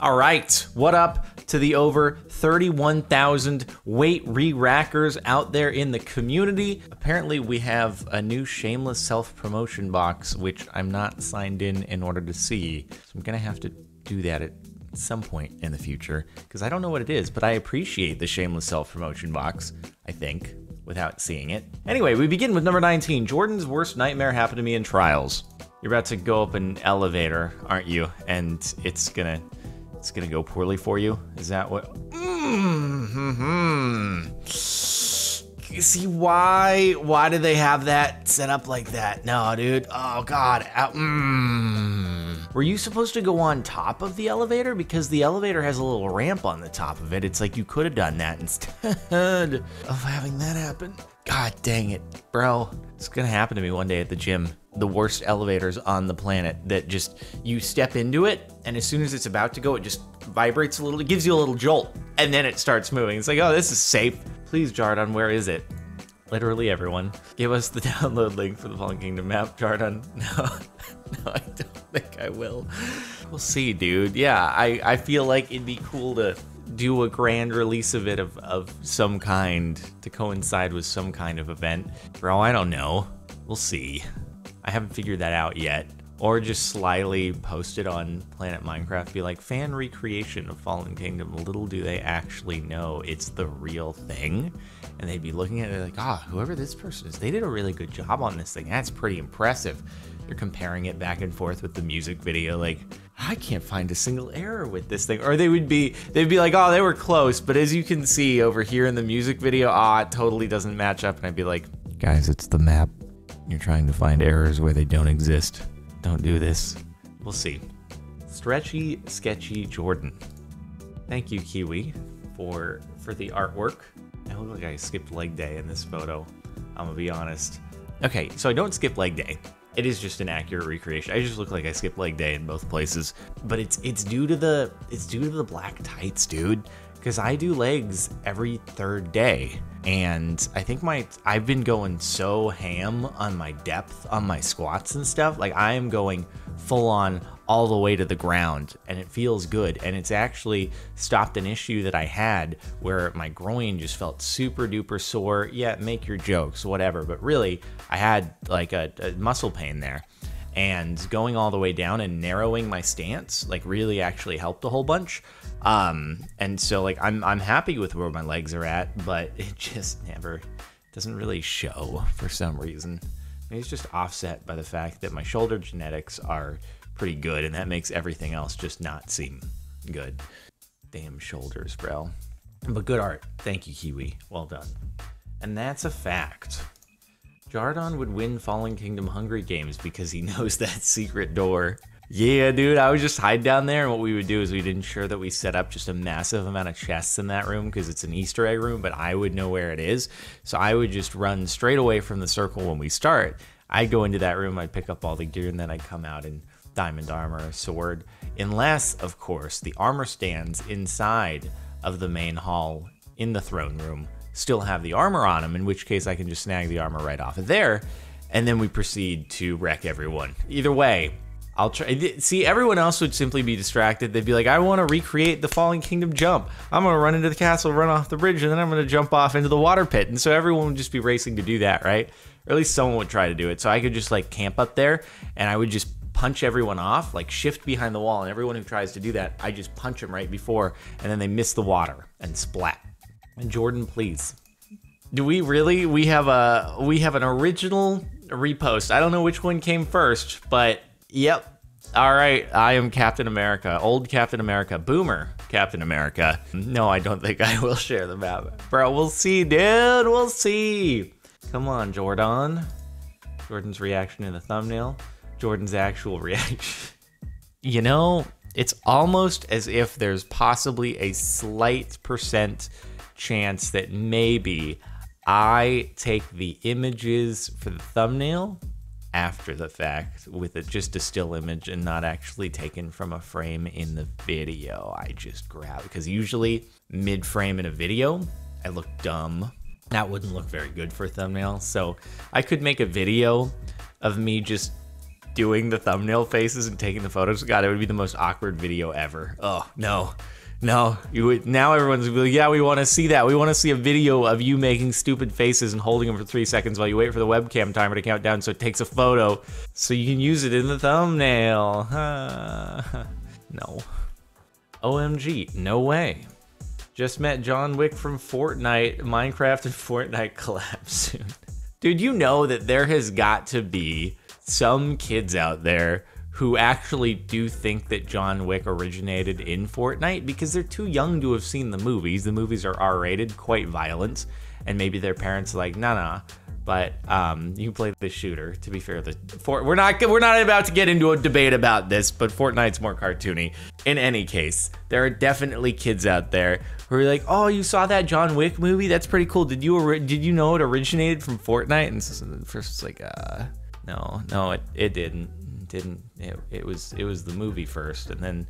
All right, what up to the over 31,000 weight re-rackers out there in the community? Apparently, we have a new shameless self-promotion box, which I'm not signed in in order to see. So I'm gonna have to do that at some point in the future because I don't know what it is, but I appreciate the shameless self-promotion box. I think without seeing it. Anyway, we begin with number 19. Jordan's worst nightmare happened to me in trials. You're about to go up an elevator, aren't you? And it's gonna it's gonna go poorly for you. Is that what? Mm-hmm. See why? Why do they have that set up like that? No, dude. Oh God. Mm. Were you supposed to go on top of the elevator because the elevator has a little ramp on the top of it? It's like you could have done that instead of having that happen. God dang it, bro. It's gonna happen to me one day at the gym the worst elevators on the planet that just you step into it and as soon as it's about to go it just vibrates a little it gives you a little jolt and then it starts moving. It's like oh this is safe. Please jardon where is it? Literally everyone. Give us the download link for the fallen kingdom map jardon. No no i don't think i will. We'll see dude. Yeah i i feel like it'd be cool to do a grand release of it of, of some kind to coincide with some kind of event. Bro i don't know. We'll see I haven't figured that out yet. Or just slyly post it on Planet Minecraft, be like, fan recreation of Fallen Kingdom. Little do they actually know it's the real thing. And they'd be looking at it like, ah, whoever this person is, they did a really good job on this thing. That's pretty impressive. They're comparing it back and forth with the music video, like, I can't find a single error with this thing. Or they would be, they'd be like, oh, they were close, but as you can see over here in the music video, ah, it totally doesn't match up. And I'd be like, guys, it's the map. You're trying to find errors where they don't exist. Don't do this. We'll see. Stretchy, sketchy Jordan. Thank you, Kiwi, for for the artwork. I look like I skipped leg day in this photo. I'm gonna be honest. Okay, so I don't skip leg day. It is just an accurate recreation. I just look like I skipped leg day in both places. But it's it's due to the it's due to the black tights, dude because I do legs every third day. And I think my I've been going so ham on my depth on my squats and stuff. Like I am going full on all the way to the ground and it feels good. And it's actually stopped an issue that I had where my groin just felt super duper sore. Yeah, make your jokes, whatever. But really, I had like a, a muscle pain there and going all the way down and narrowing my stance like really actually helped a whole bunch. Um and so like i'm i'm happy with where my legs are at but it just never doesn't really show for some reason. Maybe it's just offset by the fact that my shoulder genetics are pretty good and that makes everything else just not seem good. Damn shoulders bro. But good art. Thank you kiwi well done. And that's a fact Jardon would win Fallen Kingdom Hungry Games because he knows that secret door. Yeah, dude, I would just hide down there, and what we would do is we'd ensure that we set up just a massive amount of chests in that room because it's an Easter egg room, but I would know where it is. So I would just run straight away from the circle when we start. I'd go into that room, I'd pick up all the gear, and then I'd come out in diamond armor, sword. Unless, of course, the armor stands inside of the main hall in the throne room still have the armor on them, in which case I can just snag the armor right off of there, and then we proceed to wreck everyone. Either way, I'll try. See, everyone else would simply be distracted. They'd be like, I want to recreate the Fallen Kingdom jump. I'm going to run into the castle, run off the bridge, and then I'm going to jump off into the water pit. And so everyone would just be racing to do that, right? Or at least someone would try to do it. So I could just like camp up there and I would just punch everyone off, like shift behind the wall. And everyone who tries to do that, I just punch them right before, and then they miss the water and splat. Jordan, please. Do we really? We have a we have an original repost. I don't know which one came first, but yep. All right, I am Captain America, old Captain America, boomer Captain America. No, I don't think I will share the map. Bro, we'll see, dude. We'll see. Come on, Jordan. Jordan's reaction in the thumbnail. Jordan's actual reaction. you know, it's almost as if there's possibly a slight percent chance that maybe I take the images for the thumbnail after the fact with it just a still image and not actually taken from a frame in the video. I just grab because usually mid frame in a video, I look dumb. That wouldn't look very good for a thumbnail. So I could make a video of me just doing the thumbnail faces and taking the photos. God, it would be the most awkward video ever. Oh no, no. You would now everyone's gonna be like, yeah, we want to see that. We want to see a video of you making stupid faces and holding them for three seconds while you wait for the webcam timer to count down so it takes a photo so you can use it in the thumbnail. no. OMG, no way. Just met John Wick from Fortnite. Minecraft and Fortnite collab soon. Dude, you know that there has got to be some kids out there who actually do think that John Wick originated in Fortnite because they're too young to have seen the movies. The movies are R rated, quite violent, and maybe their parents are like, nah, nah. But um, you play the shooter. To be fair, the we're not we're not about to get into a debate about this, but Fortnite's more cartoony. In any case, there are definitely kids out there who are like, "Oh, you saw that John Wick movie? That's pretty cool. Did you did you know it originated from Fortnite?" And first, it's like, uh, no, no, it, it didn't. Didn't. It, it was it was the movie first, and then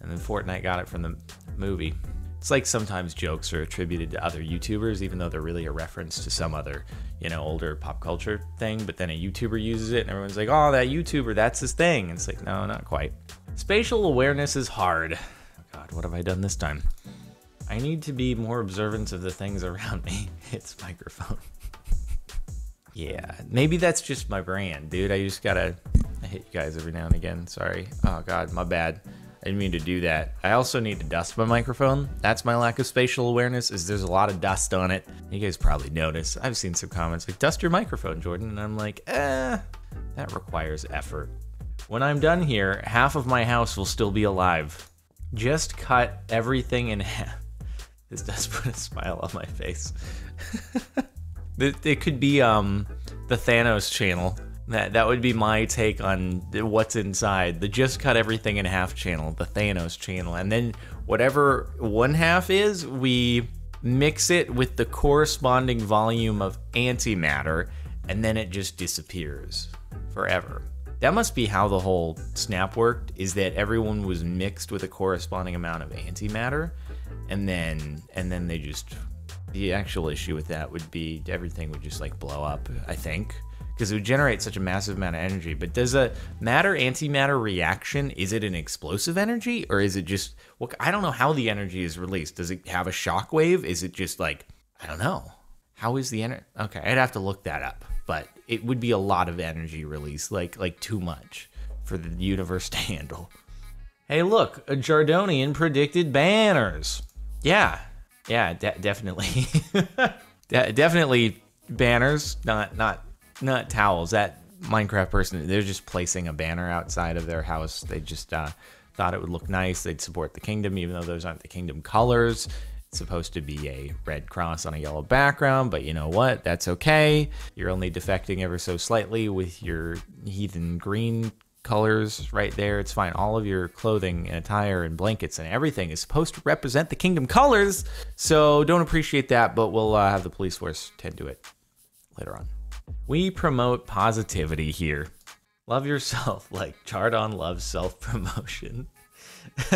and then Fortnite got it from the movie. It's like sometimes jokes are attributed to other YouTubers, even though they're really a reference to some other, you know, older pop culture thing. But then a YouTuber uses it, and everyone's like, "Oh, that YouTuber, that's his thing." And it's like, no, not quite. Spatial awareness is hard. Oh God, what have I done this time? I need to be more observant of the things around me. It's microphone. yeah, maybe that's just my brand, dude. I just gotta I hit you guys every now and again. Sorry. Oh God, my bad. I didn't mean to do that. I also need to dust my microphone. That's my lack of spatial awareness is there's a lot of dust on it. You guys probably notice. I've seen some comments like, dust your microphone, Jordan. And I'm like, eh, that requires effort. When I'm done here, half of my house will still be alive. Just cut everything in half. This does put a smile on my face. it, it could be um the Thanos channel that that would be my take on what's inside. The just cut everything in half channel, the Thanos channel, and then whatever one half is, we mix it with the corresponding volume of antimatter, and then it just disappears forever. That must be how the whole snap worked, is that everyone was mixed with a corresponding amount of antimatter, and then and then they just the actual issue with that would be everything would just like blow up, I think because it would generate such a massive amount of energy. But does a matter antimatter reaction is it an explosive energy or is it just well I don't know how the energy is released. Does it have a shock wave? Is it just like I don't know. How is the energy? Okay, I'd have to look that up. But it would be a lot of energy release, like like too much for the universe to handle. Hey, look, a Jardonian predicted banners. Yeah, yeah, de- definitely, de- definitely banners, not not not towels. That Minecraft person, they're just placing a banner outside of their house. They just uh, thought it would look nice. They'd support the kingdom, even though those aren't the kingdom colors. It's supposed to be a red cross on a yellow background, but you know what? That's okay. You're only defecting ever so slightly with your heathen green colors right there. It's fine. All of your clothing and attire and blankets and everything is supposed to represent the kingdom colors. So don't appreciate that, but we'll uh, have the police force tend to it later on. We promote positivity here. Love yourself like Chardon loves self promotion.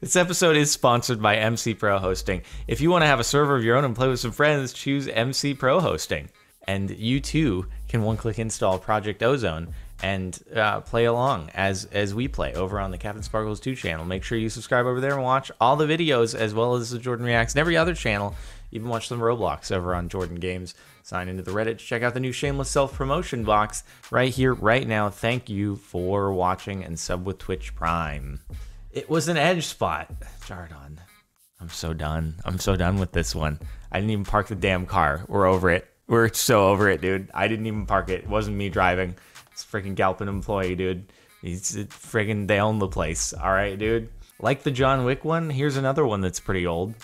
this episode is sponsored by MC Pro Hosting. If you want to have a server of your own and play with some friends, choose MC Pro Hosting. And you too can one click install Project Ozone and uh, play along as as we play over on the CaptainSparklez 2 channel. Make sure you subscribe over there and watch all the videos as well as the Jordan Reacts and every other channel. Even watch some Roblox over on Jordan Games. Sign into the Reddit check out the new shameless self promotion box right here, right now. Thank you for watching and sub with Twitch Prime. It was an edge spot, Jardon. I'm so done. I'm so done with this one. I didn't even park the damn car. We're over it. We're so over it, dude. I didn't even park it. It wasn't me driving. It's freaking Galpin employee, dude. He's freaking they own the place. All right, dude. Like the John Wick one, here's another one that's pretty old.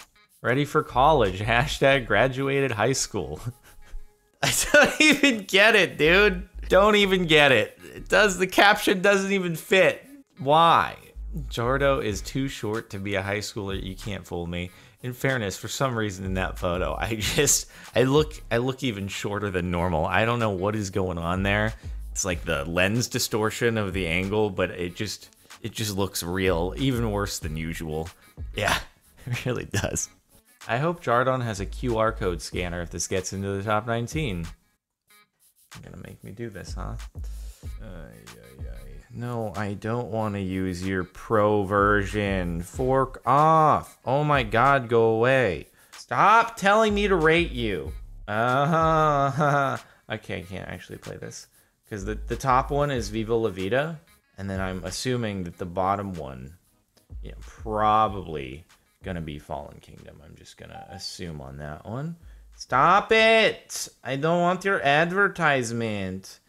Ready for college. Hashtag graduated high school. I don't even get it, dude. Don't even get it. It does the caption doesn't even fit. Why? Jardo is too short to be a high schooler. You can't fool me. In fairness, for some reason in that photo, I just I look I look even shorter than normal. I don't know what is going on there. It's like the lens distortion of the angle, but it just it just looks real, even worse than usual. Yeah, it really does. I hope Jardon has a QR code scanner if this gets into the top 19. You're gonna make me do this, huh? No, I don't want to use your pro version. Fork off. Oh my god, go away. Stop telling me to rate you. Uh huh. okay, I can't actually play this. Because the, the top one is Viva La Vida. And then I'm assuming that the bottom one, yeah, probably gonna be Fallen Kingdom. I'm just gonna assume on that one. Stop it! I don't want your advertisement.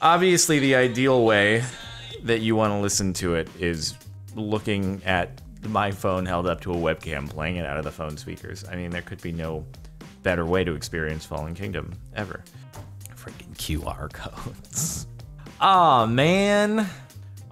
Obviously, the ideal way that you want to listen to it is looking at my phone held up to a webcam playing it out of the phone speakers. I mean, there could be no better way to experience Fallen Kingdom ever. Freaking QR codes. Aw, oh, man.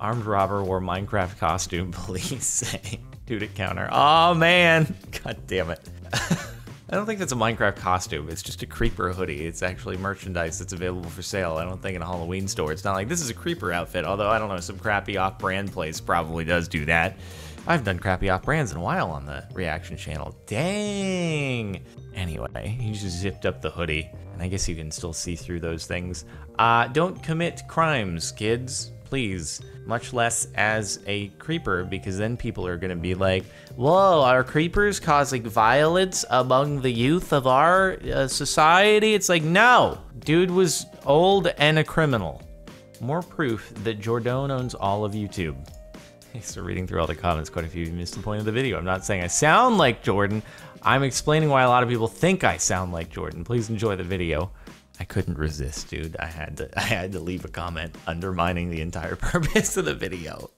Armed robber wore Minecraft costume, police say. Dude at counter. Oh, man. God damn it. I don't think that's a Minecraft costume. It's just a creeper hoodie. It's actually merchandise that's available for sale. I don't think in a Halloween store. It's not like this is a creeper outfit, although I don't know, some crappy off-brand place probably does do that. I've done crappy off-brands in a while on the reaction channel. Dang! Anyway, he just zipped up the hoodie, and I guess you can still see through those things. Uh, don't commit crimes, kids please, much less as a creeper, because then people are to be like, whoa, are creepers causing violence among the youth of our uh, society? It's like, no, dude was old and a criminal. More proof that Jordan owns all of YouTube. So reading through all the comments, quite a few you missed the point of the video. I'm not saying I sound like Jordan. I'm explaining why a lot of people think I sound like Jordan. Please enjoy the video. I couldn't resist, dude. I had to I had to leave a comment undermining the entire purpose of the video.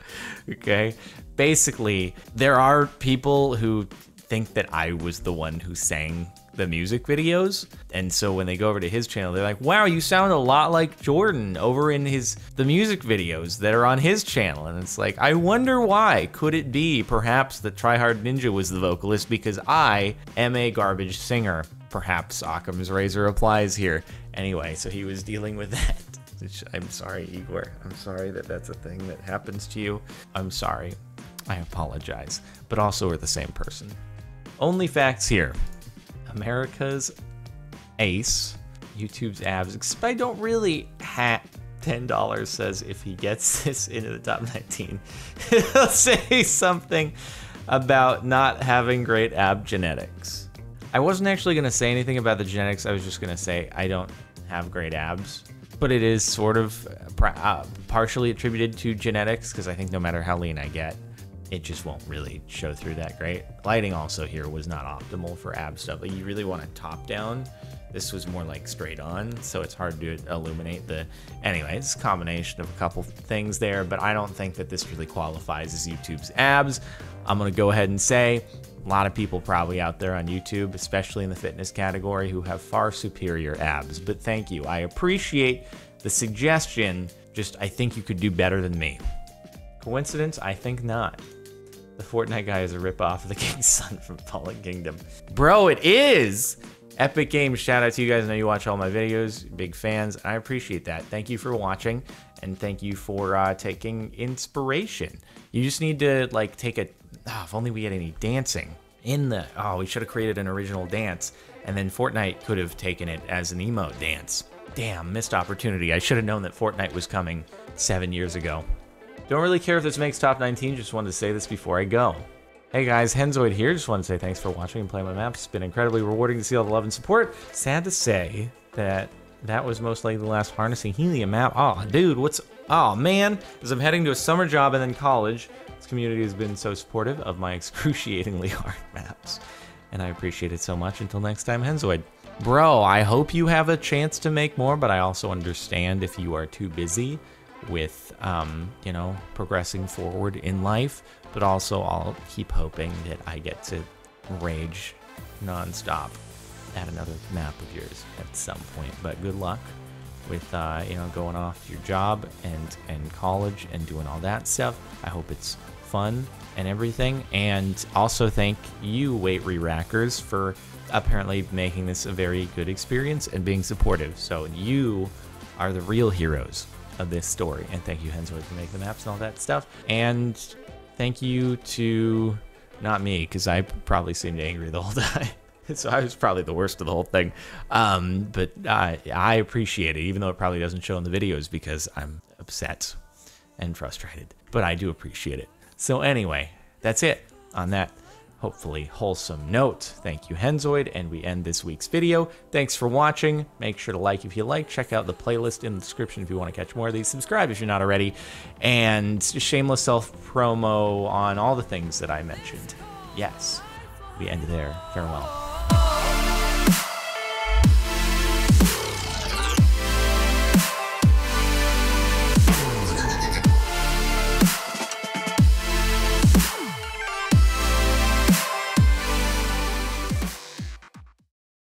Okay? Basically, there are people who think that I was the one who sang the music videos. And so when they go over to his channel, they're like, "Wow, you sound a lot like Jordan over in his the music videos that are on his channel." And it's like, I wonder why. Could it be perhaps that Tryhard Ninja was the vocalist because I am a garbage singer? Perhaps Occam's razor applies here. Anyway, so he was dealing with that. I'm sorry, Igor. I'm sorry that that's a thing that happens to you. I'm sorry. I apologize. But also, we're the same person. Only facts here America's ace, YouTube's abs. I don't really have. $10 says if he gets this into the top 19, he'll say something about not having great ab genetics. I wasn't actually going to say anything about the genetics. I was just going to say I don't have great abs, but it is sort of uh, partially attributed to genetics because I think no matter how lean I get, it just won't really show through that great. Lighting also here was not optimal for ab stuff. Like you really want to top down. This was more like straight on, so it's hard to illuminate the. Anyway, it's a combination of a couple things there, but I don't think that this really qualifies as YouTube's abs. I'm gonna go ahead and say a lot of people probably out there on YouTube, especially in the fitness category, who have far superior abs. But thank you. I appreciate the suggestion. Just, I think you could do better than me. Coincidence? I think not. The Fortnite guy is a ripoff of the King's Son from Fallen Kingdom. Bro, it is! Epic Games, shout out to you guys. I know you watch all my videos, big fans. I appreciate that. Thank you for watching, and thank you for uh, taking inspiration. You just need to like take a oh, if only we had any dancing in the, oh, we should have created an original dance. And then Fortnite could have taken it as an emo dance. Damn, missed opportunity. I should have known that Fortnite was coming seven years ago. Don't really care if this makes top 19, just wanted to say this before I go. Hey guys, Henzoid here. Just wanted to say thanks for watching and playing my maps. It's been incredibly rewarding to see all the love and support. Sad to say that that was most likely the last harnessing helium map. Oh, dude, what's... Oh, man. As I'm heading to a summer job and then college, this community has been so supportive of my excruciatingly hard maps, and I appreciate it so much. Until next time, Henzoid. Bro, I hope you have a chance to make more, but I also understand if you are too busy with, um, you know, progressing forward in life. But also, I'll keep hoping that I get to rage nonstop at another map of yours at some point. But good luck with uh, you know going off your job and and college and doing all that stuff. I hope it's fun and everything. And also thank you, Weight Re-Rackers, for apparently making this a very good experience and being supportive. So you are the real heroes of this story. And thank you, Henzoid, for making the maps and all that stuff. And Thank you to not me, because I probably seemed angry the whole time. so I was probably the worst of the whole thing. Um, but I, I appreciate it, even though it probably doesn't show in the videos because I'm upset and frustrated. But I do appreciate it. So anyway, that's it on that hopefully wholesome note. Thank you, Henzoid, and we end this week's video. Thanks for watching. Make sure to like if you like. Check out the playlist in the description if you want to catch more of these. Subscribe if you're not already. And shameless self promo on all the things that I mentioned. Yes, we end there. Farewell.